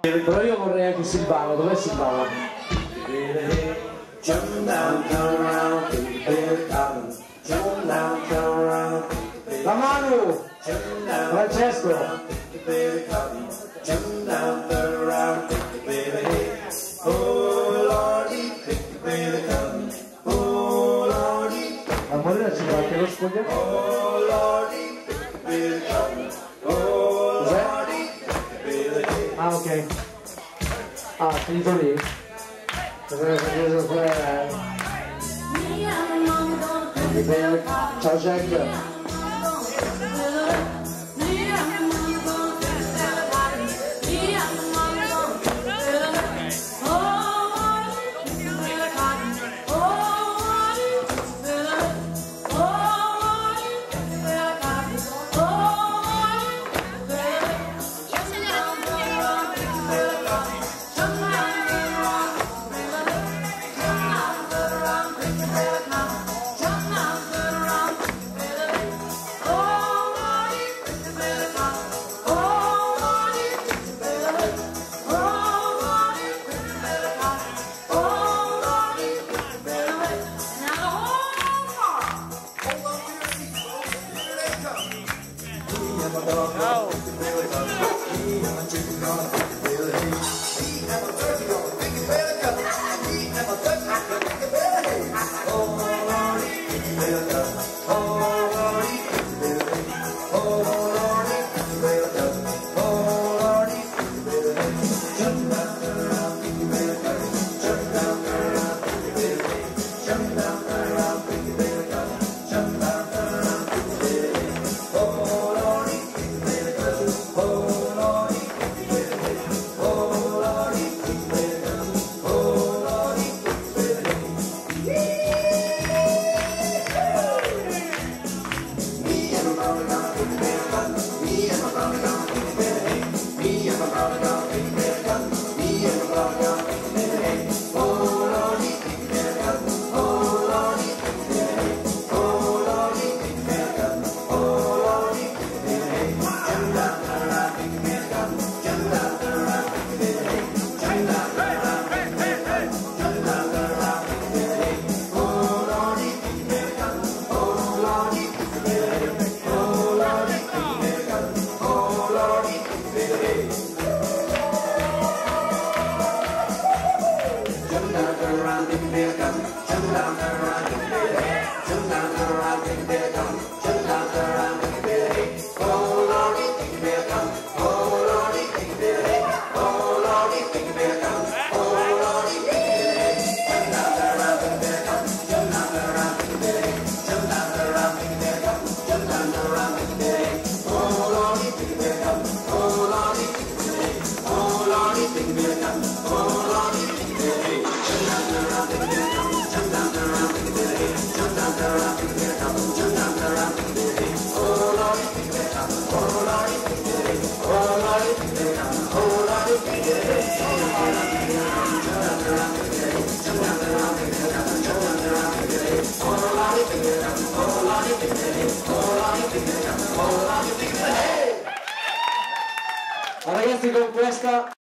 Però io vorrei anche Silvano, dov'è Silvano? Jump down, turn around, bear cotton. Jump down, turn around, La Manu! Down, Francesco! Jump down, turn around, bear Oh Lordy, bear cotton. Oh Lordy, La Morena ci va anche lo spogliatoio. oh Lordy, pick the Okay. Ah, please believe. Project. no, no. ra tình địa cầm chúng ta ra tình địa chúng ta ra tình địa cầm इसका